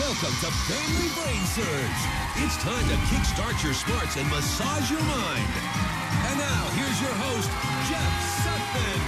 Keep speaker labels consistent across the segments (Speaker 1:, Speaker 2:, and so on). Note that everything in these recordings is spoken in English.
Speaker 1: Welcome to Family Brain Surge. It's time to kickstart your smarts and massage your mind. And now, here's your host, Jeff Sutton.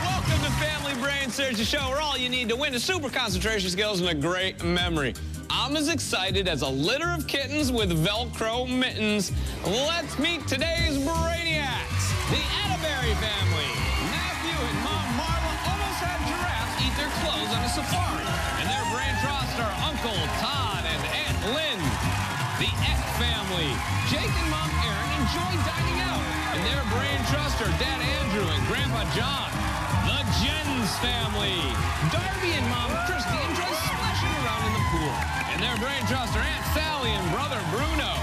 Speaker 2: Welcome to Family Brain Surge, the show where all you need to win is super concentration skills and a great memory. I'm as excited as a litter of kittens with Velcro mittens. Let's meet today's brainiacs, the Atteberry family. Matthew and Mom Marla almost had giraffes eat their clothes on a safari. Family. Jake and Mom Erin enjoy dining out. And their brain trust are Dad Andrew and Grandpa John. The Jens family. Dharbi and Mom Kristi enjoy splashing around in the pool. And their brain trust are Aunt Sally and brother Bruno.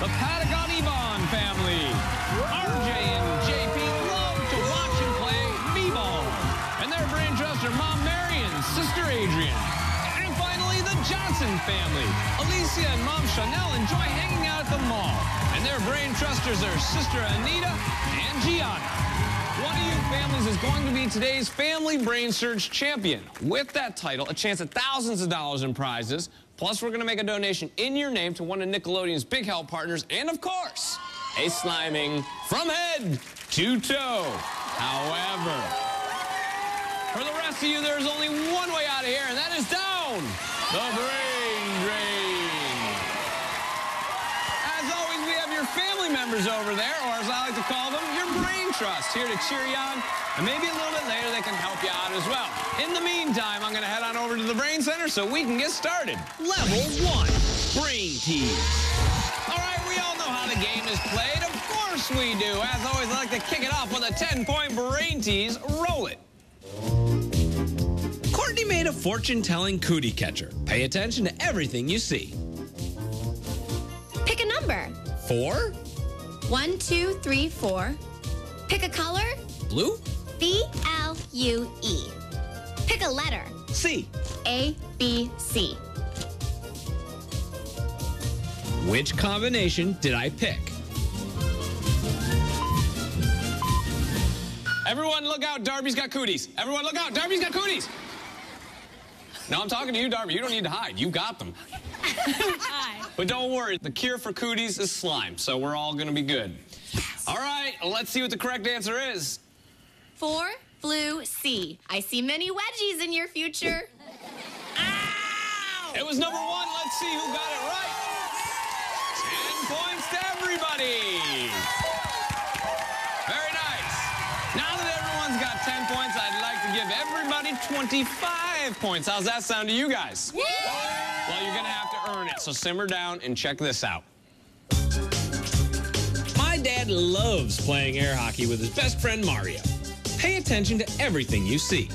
Speaker 2: The Panganiban family. RJ and JP love to watch and play b-ball. And their brain trust are Mom Marion, Sister Andrea. Johnson family. Alicia and Mom Chanel enjoy hanging out at the mall. And their brain trusters are Sister Anita and Giana. One of you families is going to be today's Family Brain Surge champion. With that title, a chance at thousands of dollars in prizes. Plus, we're going to make a donation in your name to one of Nickelodeon's big help partners. And of course, a sliming from head to toe. However, for the rest of you, there's only one way out of here, and that is down the brain drain. As always, we have your family members over there, or as I like to call them, your brain trust, here to cheer you on. And maybe a little bit later, they can help you out as well. In the meantime, I'm going to head on over to the Brain Center so we can get started. Level one, Brain Tease. All right, we all know how the game is played. Of course we do. As always, I like to kick it off with a 10-point Brain Tease. Roll it. Made a fortune-telling cootie catcher. Pay attention to everything you see.
Speaker 3: Pick a number.
Speaker 2: Four,
Speaker 3: One, two, three, four. Pick a color.
Speaker 2: blue,
Speaker 3: B L U E. Pick a letter.
Speaker 2: C.
Speaker 3: A B C.
Speaker 2: Which combination did I pick? Everyone look out, Dharbi's got cooties. Everyone look out, Dharbi's got cooties. No, I'm talking to you, Dharbi. You don't need to hide. You got them. But don't worry, the cure for cooties is slime, so we're all gonna be good. All right, let's see what the correct answer is.
Speaker 3: Four, blue, C. I see many wedgies in your future.
Speaker 2: It was number one. Let's see who got it right. Ten points to everybody. Give everybody 25 points. How's that sound to you guys? Well, you're going to have to earn it, so simmer down and check this out. My dad loves playing air hockey with his best friend Mario. Pay attention to everything you see.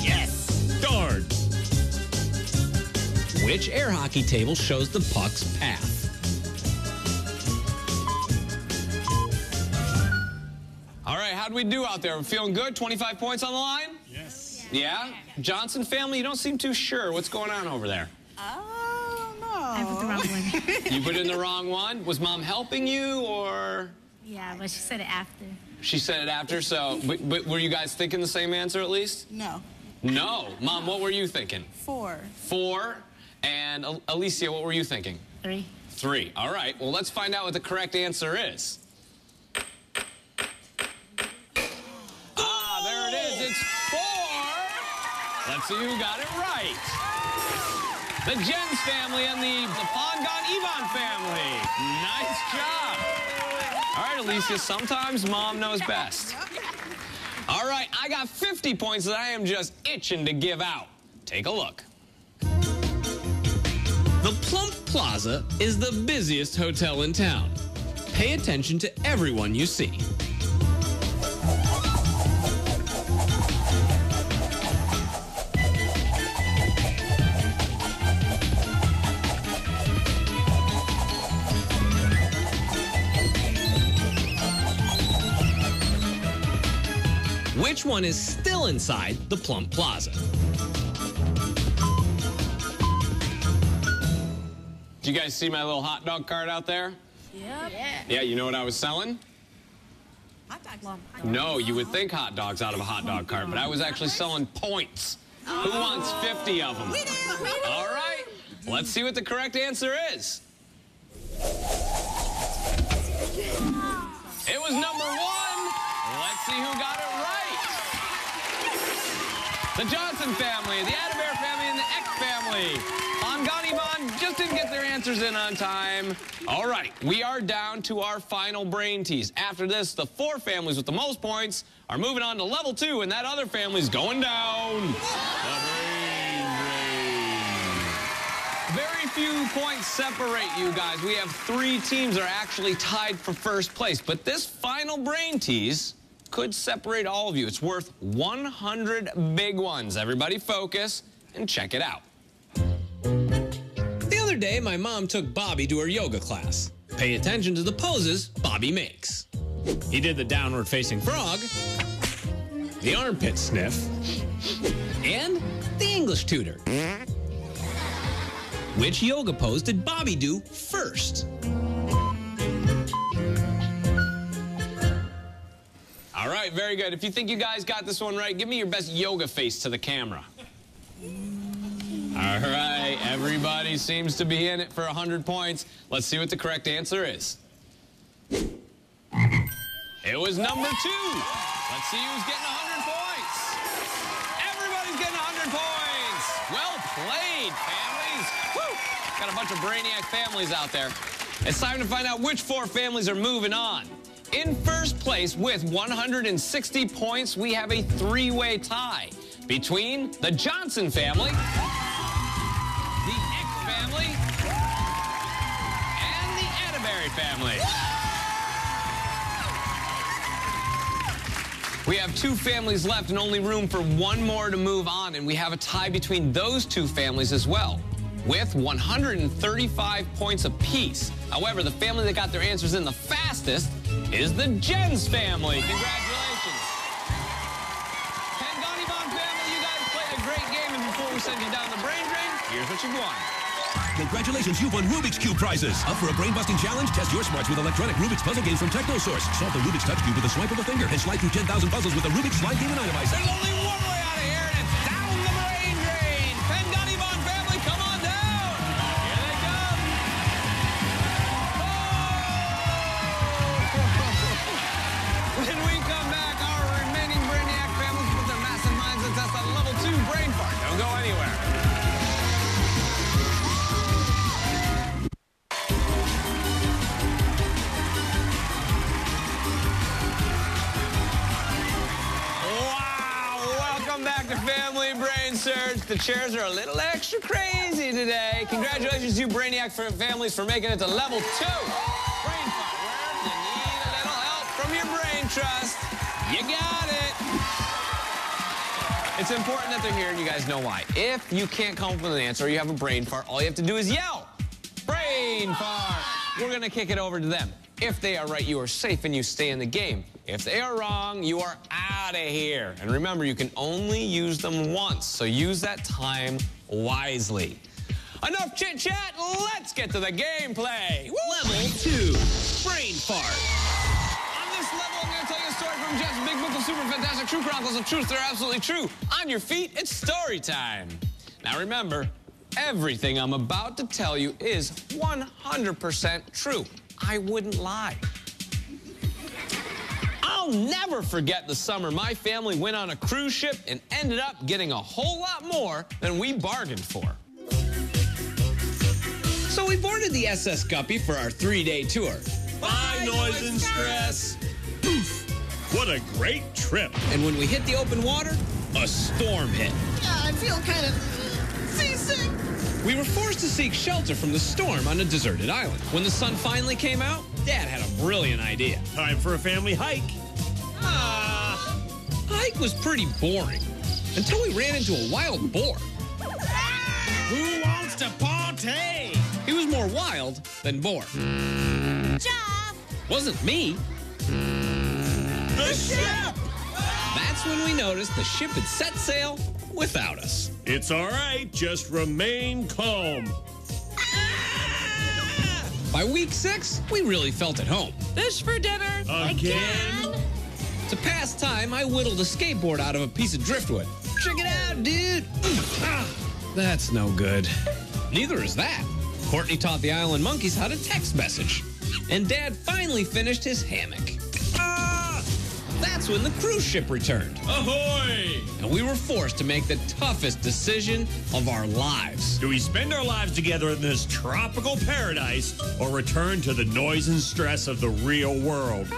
Speaker 2: Yes! Darn! Which air hockey table shows the puck's path? How'd we do out there? We feeling good? 25 points on the line?
Speaker 4: Yes.
Speaker 2: Yeah? Johnson family, you don't seem too sure. What's going on over there?
Speaker 4: Oh, no.
Speaker 5: I put the wrong one.
Speaker 2: You put in the wrong one? Was mom helping you or
Speaker 5: yeah, but she said it after.
Speaker 2: she said it after? So, but, but were you guys thinking the same answer at least?
Speaker 4: No.
Speaker 2: No. Mom, what were you thinking?
Speaker 4: Four.
Speaker 2: Four. And Al- Alicia, what were you thinking?
Speaker 5: Three.
Speaker 2: Three. All right. Well, let's find out what the correct answer is. Ah, there it is. It's four. Let's see who got it right. The Jens family and the, the Panganiban family. Nice job. All right, Alicia, sometimes mom knows best. All right, I got 50 points that I am just itching to give out. Take a look. The Plump Plaza is the busiest hotel in town. Pay attention to everyone you see. Which one is still inside the Plump Plaza? Do you guys see my little hot dog cart out there?
Speaker 5: Yep.
Speaker 2: Yeah, you know what I was selling?
Speaker 4: Hot dogs.
Speaker 2: No, you would think hot dogs out of a hot dog cart, but I was actually selling points. Who wants 50 of them? We do. All right. Let's see what the correct answer is. It was number one. Let's see who got it right. The Johnson family, the Atteberry family, and the Ek family. Panganiban just didn't get their answers in on time. All right, we are down to our final brain tease. After this, the four families with the most points are moving on to level two, and that other family's going down. The. Very few points separate you guys. We have three teams that are actually tied for first place, but this final brain tease could separate all of you. It's worth 100 big ones. Everybody focus and check it out. The other day, my mom took Bobby to her yoga class. Pay attention to the poses Bobby makes. He did the downward facing frog, the armpit sniff, and the English tutor. Which yoga pose did Bobby do first? All right, very good. If you think you guys got this one right, give me your best yoga face to the camera. All right, everybody seems to be in it for 100 points. Let's see what the correct answer is. It was number two. Let's see who's getting 100 points. Everybody's getting 100 points. Well played, families. Woo! Got a bunch of Brainiac families out there. It's time to find out which four families are moving on. In first place with 160 points, we have a three-way tie between the Johnson family, the Ek family, and the Atteberry family. We have two families left and only room for one more to move on, and we have a tie between those two families as well, with 135 points apiece. However, the family that got their answers in the fastest is the Jens family. Congratulations. Panganiban family, you guys played a great game, and before we send you down the brain drain, here's what you've won.
Speaker 1: Congratulations, you've won Rubik's Cube prizes. Up for a brain-busting challenge? Test your smarts with electronic Rubik's puzzle games from Technosource. Solve the Rubik's Touch Cube with a swipe of a finger and slide through 10,000 puzzles with the Rubik's Slide Game and Itemizer.
Speaker 2: There's only one way out of here, Welcome back to Family Brain Surge. The chairs are a little extra crazy today. Congratulations, you Brainiac for families, for making it to level two. Brain fart, you need a little help from your brain trust. You got it. It's important that they're here and you guys know why. If you can't come up with an answer or you have a brain fart, all you have to do is yell. Brain fart. We're going to kick it over to them. If they are right, you are safe and you stay in the game. If they are wrong, you are out of here. And remember, you can only use them once, so use that time wisely. Enough chit chat, let's get to the gameplay. Level two, Brain Fart. On this level, I'm going to tell you a story from Jeff's Big Book of Super Fantastic True Chronicles of Truth. They're absolutely true. On your feet, it's story time. Now remember, everything I'm about to tell you is 100% true. I wouldn't lie. I'll never forget the summer my family went on a cruise ship and ended up getting a whole lot more than we bargained for. So we boarded the SS Guppy for our three-day tour.
Speaker 6: Bye, noise and stress. Oof. What a great trip.
Speaker 2: And when we hit the open water, a storm hit.
Speaker 4: Yeah, I feel kind of seasick.
Speaker 2: We were forced to seek shelter from the storm on a deserted island. When the sun finally came out, Dad had a brilliant idea.
Speaker 6: Time for a family hike.
Speaker 2: The hike was pretty boring until we ran into a wild boar.
Speaker 6: Who wants to party?
Speaker 2: He was more wild than boar.
Speaker 3: Jeff!
Speaker 2: Wasn't me.
Speaker 6: The ship!
Speaker 2: That's when we noticed the ship had set sail without us.
Speaker 6: It's all right. Just remain calm.
Speaker 2: By week six, we really felt at home.
Speaker 5: Fish for dinner.
Speaker 6: Again?
Speaker 2: To pass time, I whittled a skateboard out of a piece of driftwood. Check it out, out, dude. That's no good. Neither is that. Courtney taught the island monkeys how to text message. And Dad finally finished his hammock. Ah! That's when the cruise ship returned.
Speaker 6: Ahoy!
Speaker 2: And we were forced to make the toughest decision of our lives.
Speaker 6: Do we spend our lives together in this tropical paradise or return to the noise and stress of the real world?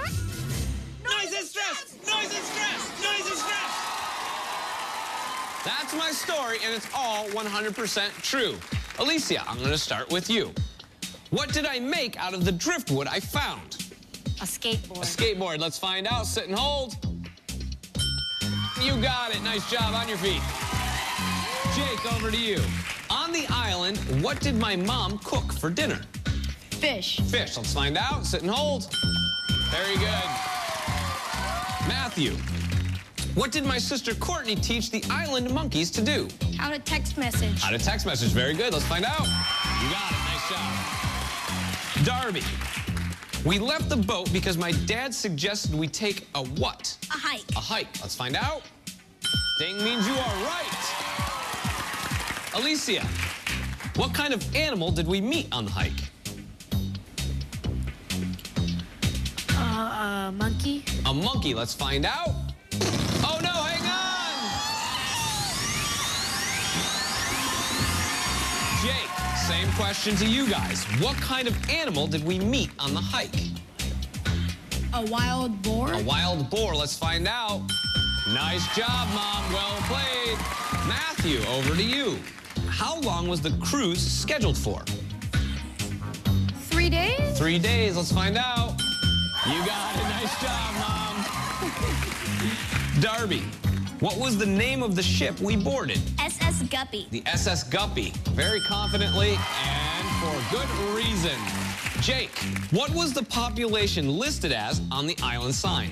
Speaker 2: That's my story, and it's all 100% true. Alicia, I'm going to start with you. What did I make out of the driftwood I found?
Speaker 5: A skateboard.
Speaker 2: A skateboard. Let's find out. Sit and hold. You got it. Nice job on your feet. Jake, over to you. On the island, what did my mom cook for dinner?
Speaker 5: Fish.
Speaker 2: Fish. Let's find out. Sit and hold. Very good. Matthew, what did my sister Courtney teach the island monkeys to do?
Speaker 5: How to text message.
Speaker 2: How to text message. Very good. Let's find out. You got it. Nice job. Dharbi, we left the boat because my dad suggested we take a what?
Speaker 5: A hike.
Speaker 2: A hike. Let's find out. Ding means you are right. Alicia, what kind of animal did we meet on the hike?
Speaker 5: Uh, a monkey.
Speaker 2: A monkey. Let's find out. Same question to you guys. What kind of animal did we meet on the hike?
Speaker 5: A wild boar.
Speaker 2: A wild boar. Let's find out. Nice job, Mom. Well played. Matthew, over to you. How long was the cruise scheduled for?
Speaker 5: Three days.
Speaker 2: Three days. Let's find out. You got it. Nice job, Mom. Dharbi, what was the name of the ship we boarded?
Speaker 3: SS Guppy.
Speaker 2: The SS Guppy. Very confidently and for good reason. Jake, what was the population listed as on the island sign?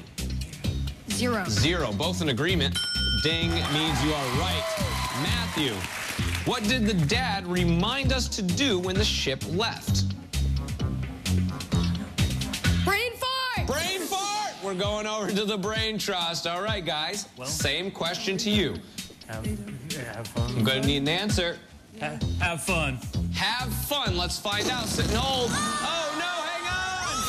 Speaker 5: Zero.
Speaker 2: Zero. Both in agreement. Ding means you are right. Matthew, what did the dad remind us to do when the ship left? We're going over to the brain trust. All right, guys. Same question to you.
Speaker 6: Have, have fun.
Speaker 2: I'm going to need an answer.
Speaker 6: Ha- have fun.
Speaker 2: Have fun. Let's find out. Sit and hold. Oh, no, hang on.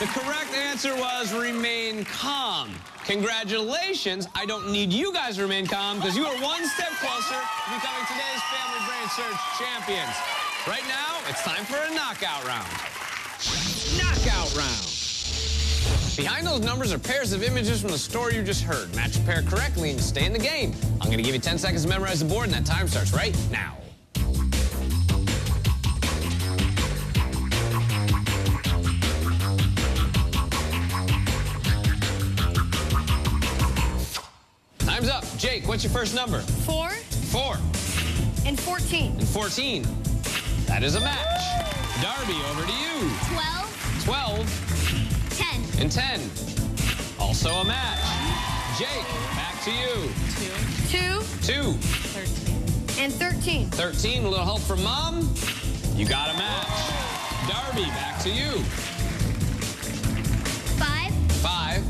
Speaker 2: The correct answer was remain calm. Congratulations. I don't need you guys to remain calm because you are one step closer to becoming today's Family Brain Surge champions. Right now, it's time for a knockout round. Knockout round. Behind those numbers are pairs of images from the story you just heard. Match a pair correctly and stay in the game. I'm going to give you 10 seconds to memorize the board, and that time starts right now. Time's up. Jake, what's your first number?
Speaker 5: Four
Speaker 2: Four
Speaker 5: and 14.
Speaker 2: and 14. That is a match. Dharbi, over to you.
Speaker 3: 12,
Speaker 2: 12
Speaker 3: 10,
Speaker 2: and 10. Also a match. Jake, back to you.
Speaker 5: Two
Speaker 2: Two,
Speaker 5: and 13.
Speaker 2: 13, a little help from mom. You got a match. Dharbi, back to you.
Speaker 3: 5,
Speaker 2: Five,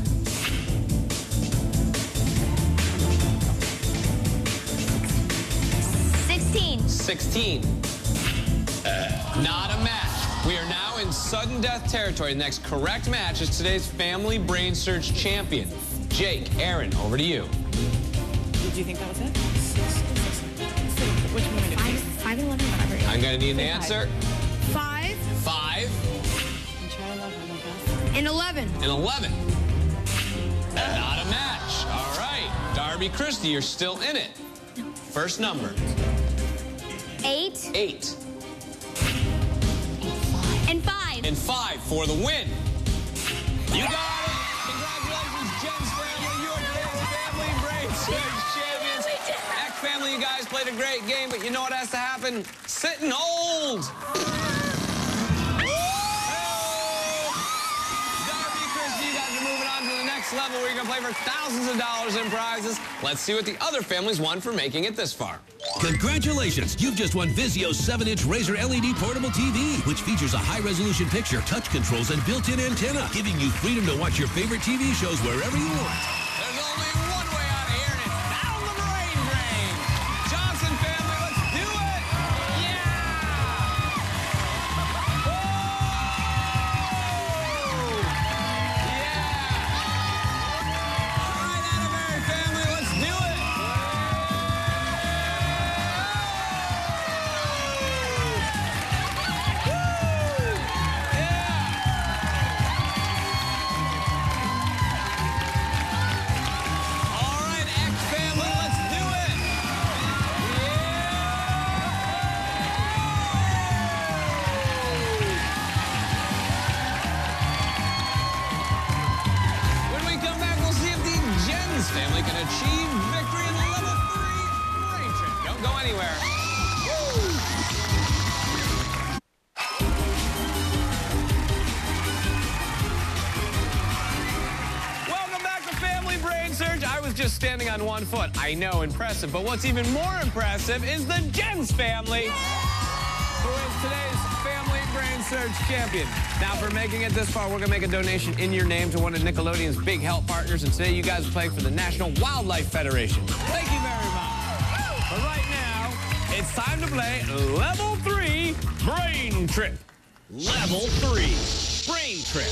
Speaker 3: 16,
Speaker 2: 16. Not a match. Sudden death territory. The next correct match is today's Family Brain Surge champion. Jake, Erin, over to you.
Speaker 7: Did you think that was it? Which one would it
Speaker 5: 5 and 11, whatever.
Speaker 2: I'm going to need an answer.
Speaker 5: 5
Speaker 2: Five
Speaker 7: And try 11, I
Speaker 5: and 11.
Speaker 2: and 11. Not a match. All right. Dharbi Kristi, you're still in it. First number,
Speaker 3: 8,
Speaker 2: eight.
Speaker 3: And 5.
Speaker 2: for the win. You got it. Congratulations, Jens family. You are today's Family Brain champions. Ek family, you guys played a great game, but you know what has to happen? Sit and play for thousands of dollars in prizes. Let's see what the other families won for making it this far.
Speaker 1: Congratulations! You've just won Vizio's 7-inch Razor LED portable TV, which features a high-resolution picture, touch controls, and built-in antenna, giving you freedom to watch your favorite TV shows wherever you want.
Speaker 2: Surge. I was just standing on one foot. I know, impressive. But what's even more impressive is the Jens family, who is today's Family Brain Surge champion. Now, for making it this far, we're going to make a donation in your name to one of Nickelodeon's big help partners. And today, you guys are playing for the National Wildlife Federation. Thank you very much. But right now, it's time to play Level 3 Brain Trip. Level 3 Brain Trip.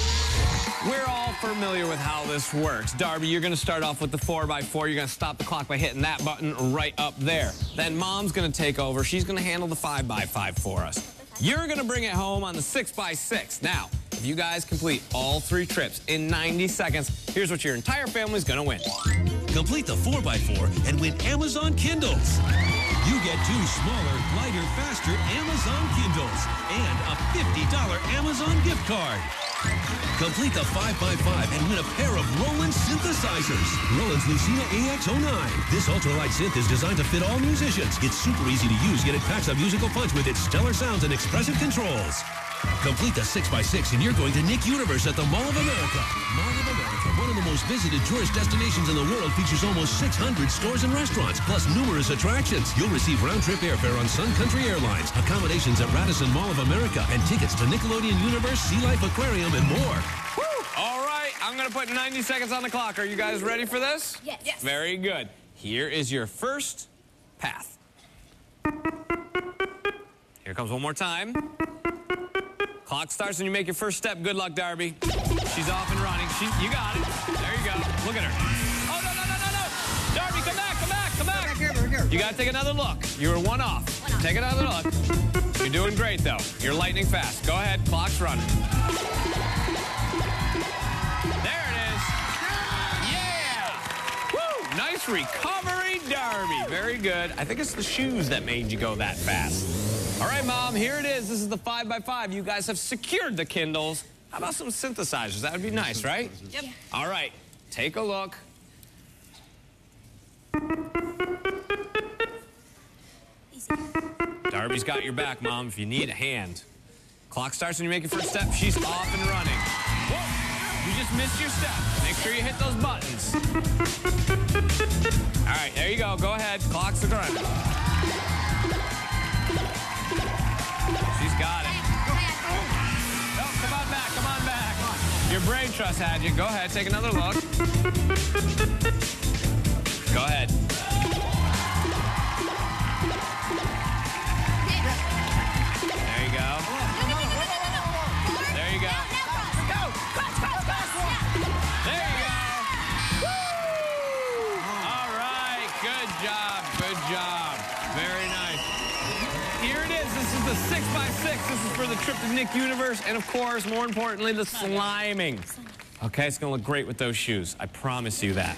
Speaker 2: We're all familiar with how this works. Dharbi, you're going to start off with the 4x4. You're going to stop the clock by hitting that button right up there. Then Mom's going to take over. She's going to handle the 5x5 for us. You're going to bring it home on the 6x6. Now, if you guys complete all three trips in 90 seconds, here's what your entire family's going to win.
Speaker 1: Complete the 4x4 and win Amazon Kindles. You get two smaller, lighter, faster Amazon Kindles and a $50 Amazon gift card. Complete the 5x5 and win a pair of Roland synthesizers. Roland's Lucina AX09. This ultralight synth is designed to fit all musicians. It's super easy to use, yet it packs a musical punch with its stellar sounds and expressive controls. Complete the 6x6 and you're going to Nick Universe at the Mall of America. Mall of America, one of the most visited tourist destinations in the world, features almost 600 stores and restaurants, plus numerous attractions. You'll receive round-trip airfare on Sun Country Airlines, accommodations at Radisson Mall of America, and tickets to Nickelodeon Universe, Sea Life Aquarium, and more.
Speaker 2: All right, I'm going to put 90 seconds on the clock. Are you guys ready for this?
Speaker 5: Yes. Yes.
Speaker 2: Very good. Here is your first path. Here comes one more time. Clock starts when you make your first step. Good luck, Dharbi. She's off and running. She, you got it. There you go. Look at her. Oh, no, no, no, no, no. Dharbi, come back, come back, come back.
Speaker 4: Here, here, here.
Speaker 2: You got to take another look. You were one off. Take another look. You're doing great, though. You're lightning fast. Go ahead. Clock's running. Recovery, Dharbi. Very good. I think it's the shoes that made you go that fast. All right, Mom, here it is. This is the 5x5. You guys have secured the Kindles. How about some synthesizers? That would be nice, right?
Speaker 7: Yep.
Speaker 2: All right. Take a look. Dharbi's got your back, Mom, if you need a hand. Clock starts when you make your first step. She's off and running. Whoa! You just missed your step. Make sure you hit those buttons. All right, there you go. Go ahead. Clock's running. She's got it. No, come on back. Come on back. Your brain trust had you. Go ahead. Take another look. Go ahead. This is for the trip to Nick Universe, and of course, more importantly, the sliming. Okay, it's gonna look great with those shoes. I promise you that.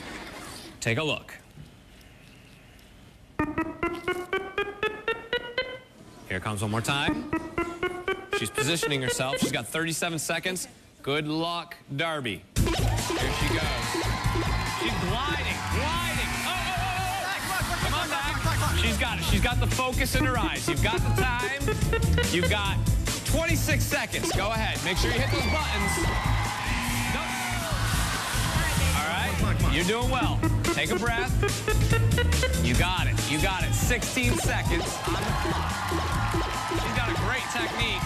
Speaker 2: Take a look. Here comes one more time. She's positioning herself. She's got 37 seconds. Good luck, Dharbi. Here she goes. She's got it. She's got the focus in her eyes. You've got the time. You've got 26 seconds. Go ahead. Make sure you hit those buttons. All right. You're doing well. Take a breath. You got it. You got it. 16 seconds. She's got a great technique.